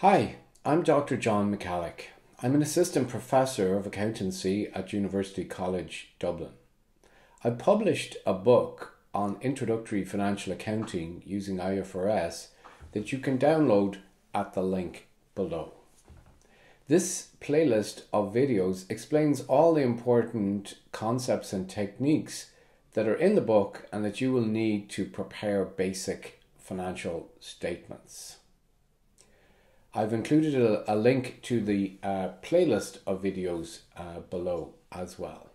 Hi, I'm Dr. John McCallig. I'm an assistant professor of accountancy at University College Dublin. I published a book on introductory financial accounting using IFRS that you can download at the link below. This playlist of videos explains all the important concepts and techniques that are in the book and that you will need to prepare basic financial statements. I've included a, a link to the uh, playlist of videos uh, below as well.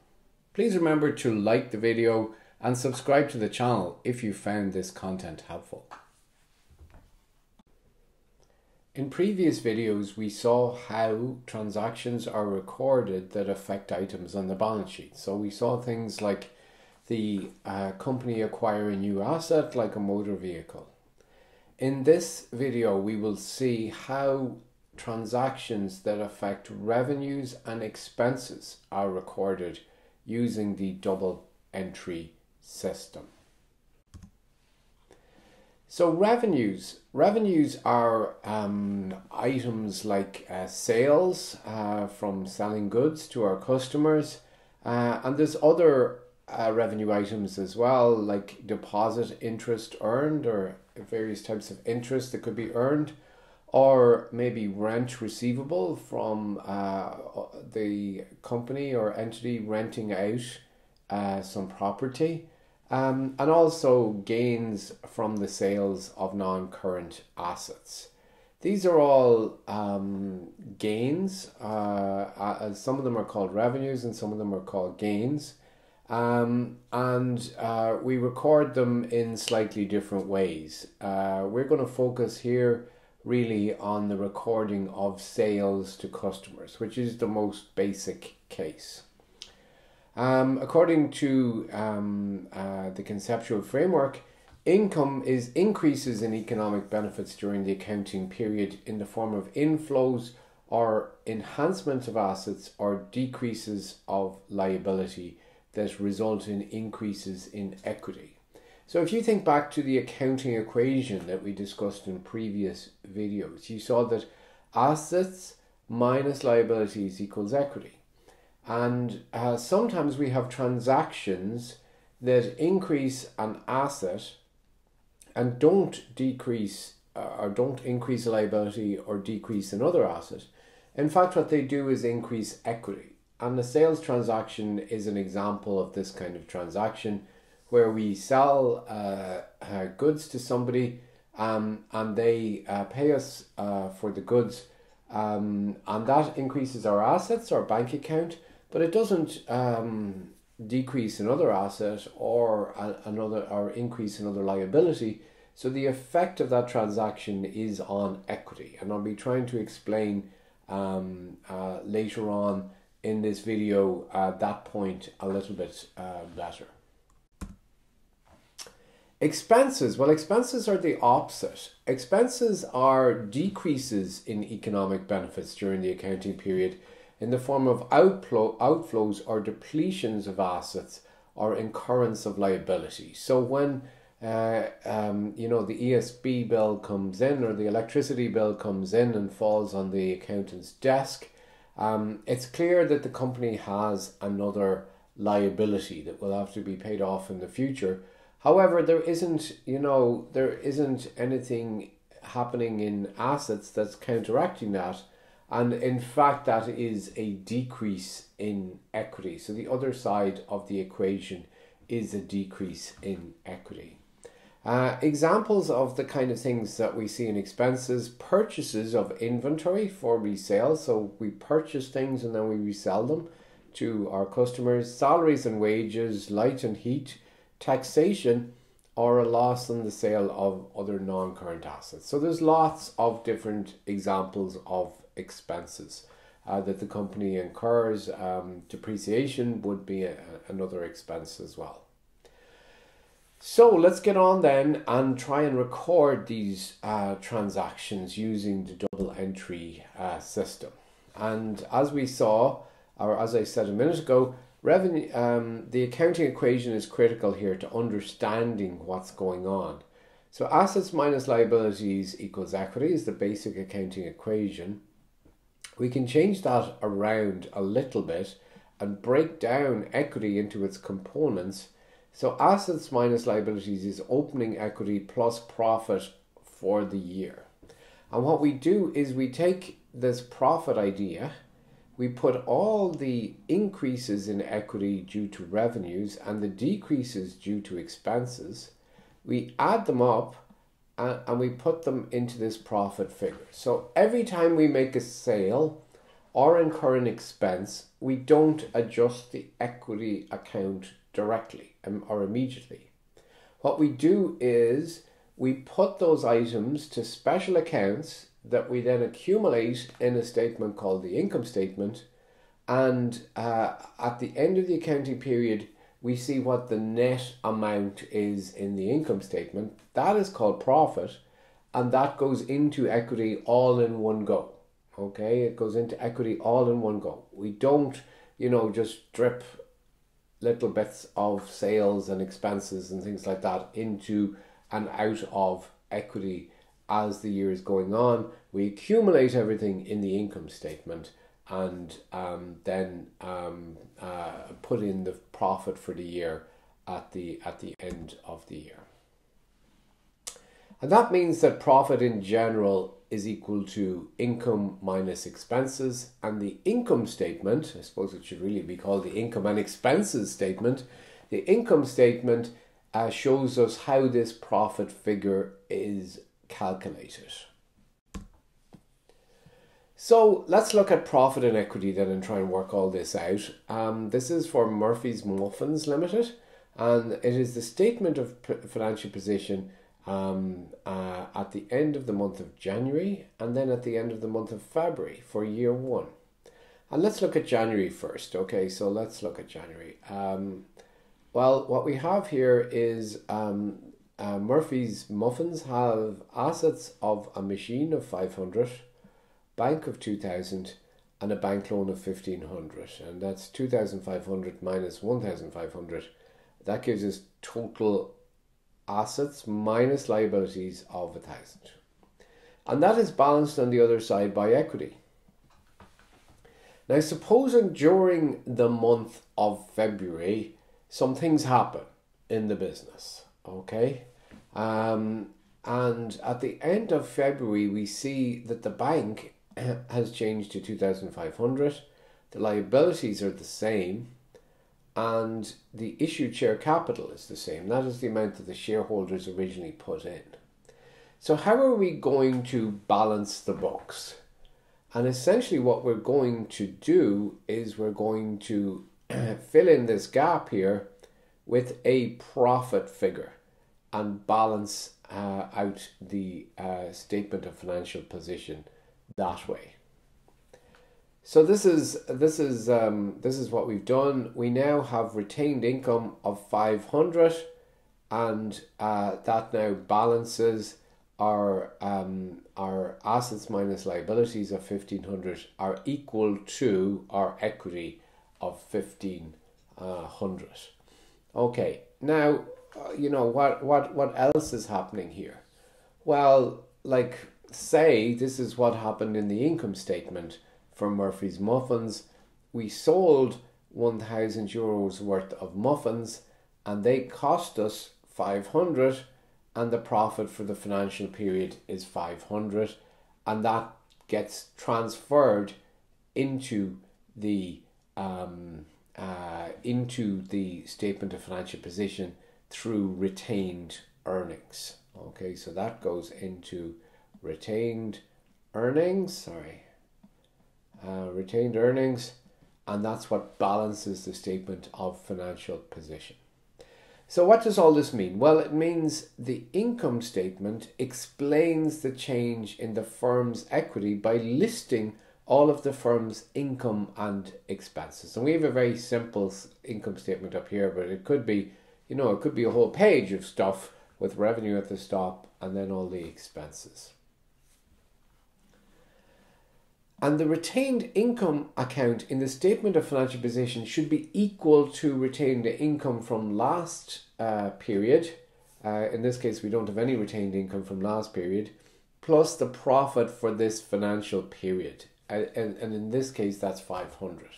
Please remember to like the video and subscribe to the channel if you found this content helpful. In previous videos, we saw how transactions are recorded that affect items on the balance sheet. So we saw things like the uh, company acquire a new asset like a motor vehicle in this video, we will see how transactions that affect revenues and expenses are recorded using the double entry system. So revenues, revenues are um, items like uh, sales uh, from selling goods to our customers, uh, and there's other uh, revenue items as well, like deposit interest earned or various types of interest that could be earned, or maybe rent receivable from uh, the company or entity renting out uh, some property, um, and also gains from the sales of non current assets. These are all um, gains. Uh, uh, some of them are called revenues, and some of them are called gains. Um, and uh, we record them in slightly different ways. Uh, we're going to focus here really on the recording of sales to customers, which is the most basic case. Um, according to um, uh, the conceptual framework, income is increases in economic benefits during the accounting period in the form of inflows or enhancement of assets or decreases of liability that result in increases in equity. So if you think back to the accounting equation that we discussed in previous videos, you saw that assets minus liabilities equals equity. And uh, sometimes we have transactions that increase an asset and don't decrease uh, or don't increase a liability or decrease another asset. In fact, what they do is increase equity. And the sales transaction is an example of this kind of transaction where we sell uh, uh, goods to somebody um, and they uh, pay us uh, for the goods. Um, and that increases our assets, our bank account, but it doesn't um, decrease another asset or a, another or increase another liability. So the effect of that transaction is on equity, and I'll be trying to explain um, uh, later on in this video at that point a little bit uh, better. Expenses. Well, expenses are the opposite. Expenses are decreases in economic benefits during the accounting period in the form of outflow, outflows or depletions of assets or incurrence of liability. So when uh, um, you know the ESB bill comes in or the electricity bill comes in and falls on the accountant's desk, um, it's clear that the company has another liability that will have to be paid off in the future. However, there isn't, you know, there isn't anything happening in assets that's counteracting that. And in fact, that is a decrease in equity. So the other side of the equation is a decrease in equity. Uh, examples of the kind of things that we see in expenses purchases of inventory for resale. So we purchase things and then we resell them to our customers, salaries and wages, light and heat, taxation, or a loss on the sale of other non current assets. So there's lots of different examples of expenses. Uh, that the company incurs. Um, depreciation would be a, another expense as well. So let's get on then and try and record these uh, transactions using the double entry uh, system. And as we saw, or as I said a minute ago, revenue um, the accounting equation is critical here to understanding what's going on. So assets minus liabilities equals equity is the basic accounting equation. We can change that around a little bit and break down equity into its components. So assets minus liabilities is opening equity plus profit for the year. And what we do is we take this profit idea, we put all the increases in equity due to revenues and the decreases due to expenses, we add them up and, and we put them into this profit figure. So every time we make a sale or incur an expense, we don't adjust the equity account directly um, or immediately. What we do is we put those items to special accounts that we then accumulate in a statement called the income statement. And uh, at the end of the accounting period, we see what the net amount is in the income statement. That is called profit, and that goes into equity all in one go. Okay, it goes into equity all in one go. We don't, you know, just drip little bits of sales and expenses and things like that into and out of equity as the year is going on. We accumulate everything in the income statement and um, then um, uh, put in the profit for the year at the at the end of the year. And that means that profit in general is equal to income minus expenses. And the income statement, I suppose it should really be called the income and expenses statement. The income statement uh, shows us how this profit figure is calculated. So let's look at profit and equity then and try and work all this out. Um, this is for Murphy's Muffins Limited and it is the statement of financial position um, uh, at the end of the month of January and then at the end of the month of February for year one. And let's look at January first. Okay, so let's look at January. Um, well, what we have here is um, uh, Murphy's Muffins have assets of a machine of 500, bank of 2000, and a bank loan of 1500. And that's 2500 minus 1500. That gives us total assets minus liabilities of a thousand. And that is balanced on the other side by equity. Now, supposing during the month of February, some things happen in the business, okay? Um, and at the end of February, we see that the bank has changed to 2,500, the liabilities are the same, and the issued share capital is the same. That is the amount that the shareholders originally put in. So, how are we going to balance the books? And essentially, what we're going to do is we're going to fill in this gap here with a profit figure and balance uh, out the uh, statement of financial position that way. So this is this is um, this is what we've done. We now have retained income of five hundred, and uh, that now balances our um, our assets minus liabilities of fifteen hundred are equal to our equity of fifteen hundred. Okay, now uh, you know what what what else is happening here? Well, like say this is what happened in the income statement for Murphy's Muffins. We sold 1000 euros worth of muffins and they cost us 500 and the profit for the financial period is 500 and that gets transferred into the um, uh, into the statement of financial position through retained earnings. Okay, so that goes into retained earnings. Sorry, retained earnings, and that's what balances the statement of financial position. So, what does all this mean? Well, it means the income statement explains the change in the firm's equity by listing all of the firm's income and expenses. And we have a very simple income statement up here, but it could be, you know, it could be a whole page of stuff with revenue at the top and then all the expenses. And the retained income account in the statement of financial position should be equal to retained income from last uh, period uh, in this case we don't have any retained income from last period, plus the profit for this financial period. Uh, and, and in this case that's 500.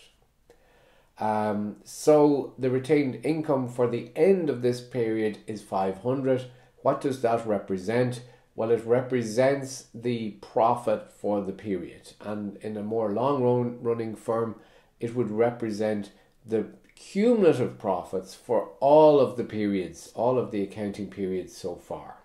Um, so the retained income for the end of this period is 500. What does that represent? Well, it represents the profit for the period. And in a more long run running firm, it would represent the cumulative profits for all of the periods, all of the accounting periods so far.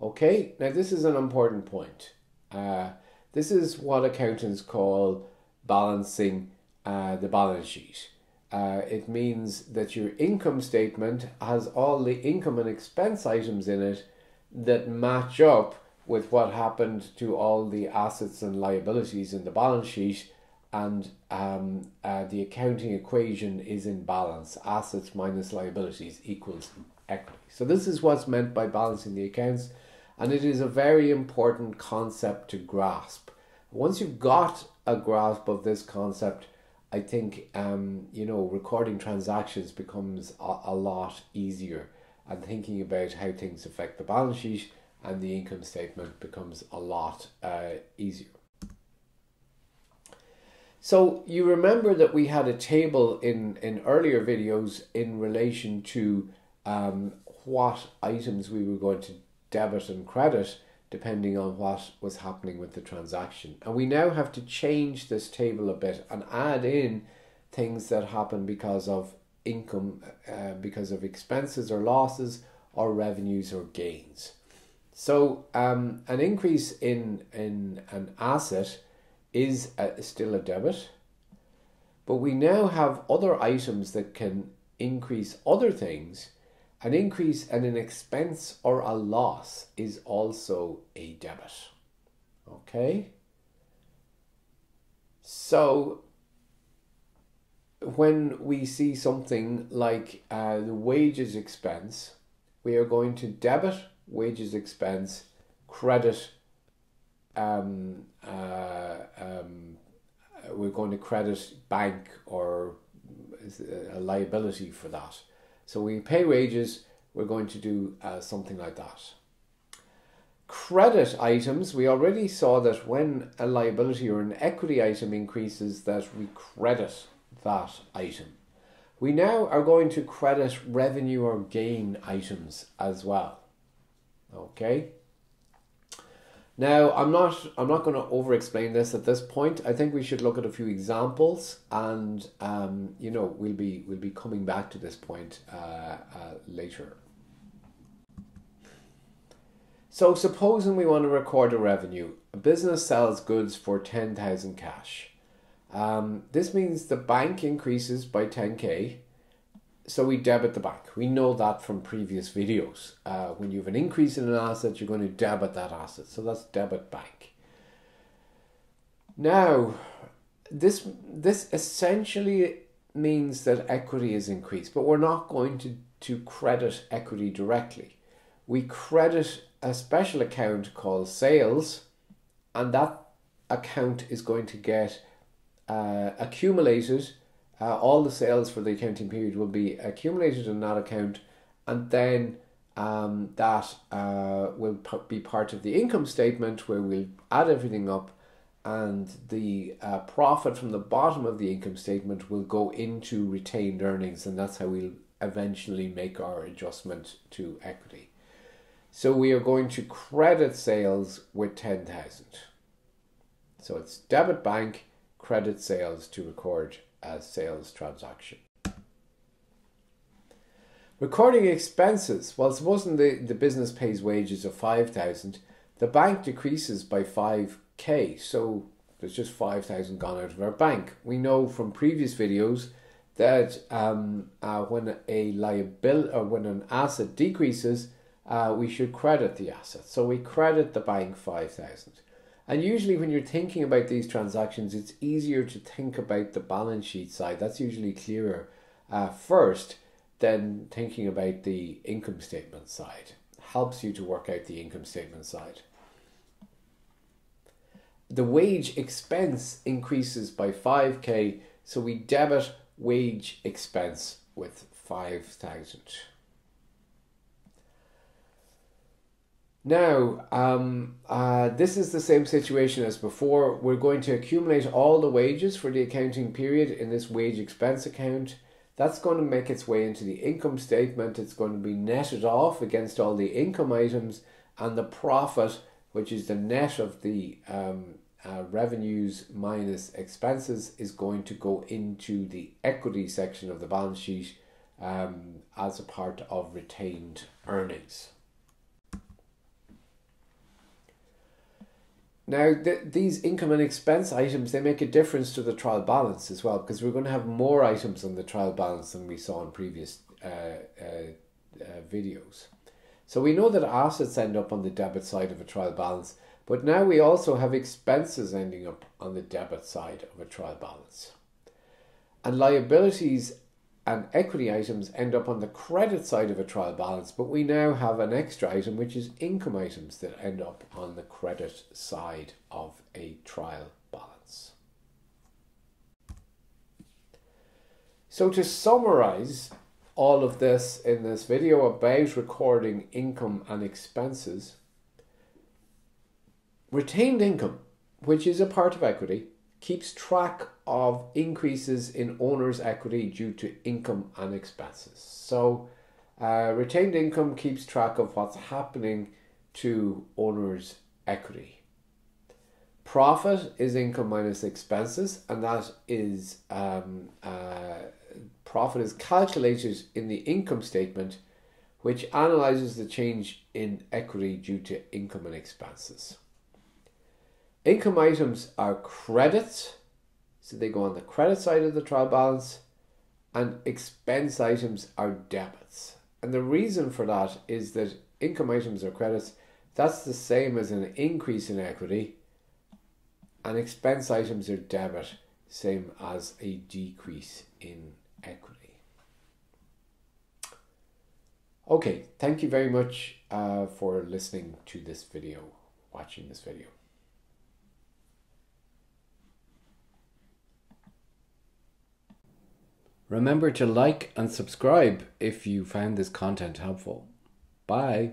Okay, now this is an important point. Uh, this is what accountants call balancing uh, the balance sheet. Uh, it means that your income statement has all the income and expense items in it that match up with what happened to all the assets and liabilities in the balance sheet, and um, uh, the accounting equation is in balance. Assets minus liabilities equals equity. So, this is what's meant by balancing the accounts, and it is a very important concept to grasp. Once you've got a grasp of this concept, I think um, you know recording transactions becomes a, a lot easier, and thinking about how things affect the balance sheet and the income statement becomes a lot uh, easier. So you remember that we had a table in in earlier videos in relation to um, what items we were going to debit and credit depending on what was happening with the transaction. And we now have to change this table a bit and add in things that happen because of income, uh, because of expenses or losses, or revenues or gains. So um, an increase in, in an asset is a, still a debit, but we now have other items that can increase other things an increase and an expense or a loss is also a debit. Okay? So, when we see something like uh, the wages expense, we are going to debit wages expense, credit, um, uh, um, we're going to credit bank or a liability for that. So we pay wages, we're going to do uh, something like that. Credit items, we already saw that when a liability or an equity item increases that we credit that item. We now are going to credit revenue or gain items as well. Okay? Now, I'm not I'm not going to over explain this at this point. I think we should look at a few examples, and um, you know we'll be we'll be coming back to this point uh, uh, later. So, supposing we want to record a revenue, a business sells goods for ten thousand cash. Um, this means the bank increases by ten k so we debit the bank. We know that from previous videos. Uh, when you have an increase in an asset, you're going to debit that asset. So that's debit bank. Now, this this essentially means that equity is increased, but we're not going to, to credit equity directly. We credit a special account called sales, and that account is going to get uh, accumulated uh, all the sales for the accounting period will be accumulated in that account and then um, that uh, will be part of the income statement where we'll add everything up and the uh, profit from the bottom of the income statement will go into retained earnings and that's how we'll eventually make our adjustment to equity. So we are going to credit sales with 10,000. So it's debit bank, credit sales to record as sales transaction. Recording expenses. Well, supposing the, the business pays wages of 5,000, the bank decreases by 5k. So there's just 5,000 gone out of our bank. We know from previous videos that um, uh, when a liability or when an asset decreases, uh, we should credit the asset. So we credit the bank 5,000. And usually, when you're thinking about these transactions, it's easier to think about the balance sheet side. That's usually clearer uh, first than thinking about the income statement side. Helps you to work out the income statement side. The wage expense increases by 5k, so we debit wage expense with 5,000. Now, um, uh, this is the same situation as before. We're going to accumulate all the wages for the accounting period in this wage expense account. That's going to make its way into the income statement. It's going to be netted off against all the income items and the profit, which is the net of the um, uh, revenues minus expenses, is going to go into the equity section of the balance sheet um, as a part of retained earnings. Now, th- these income and expense items, they make a difference to the trial balance as well, because we're going to have more items on the trial balance than we saw in previous uh, uh, uh, videos. So we know that assets end up on the debit side of a trial balance, but now we also have expenses ending up on the debit side of a trial balance. And liabilities and equity items end up on the credit side of a trial balance, but we now have an extra item which is income items that end up on the credit side of a trial balance. So to summarize all of this in this video about recording income and expenses, retained income, which is a part of equity, keeps track of increases in owner's equity due to income and expenses. So, uh, retained income keeps track of what's happening to owner's equity. Profit is income minus expenses, and that is um, uh, profit is calculated in the income statement, which analyzes the change in equity due to income and expenses. Income items are credits, so they go on the credit side of the trial balance, and expense items are debits. And the reason for that is that income items are credits, that's the same as an increase in equity, and expense items are debit, same as a decrease in equity. Okay, thank you very much uh, for listening to this video, watching this video. Remember to like and subscribe if you found this content helpful. Bye.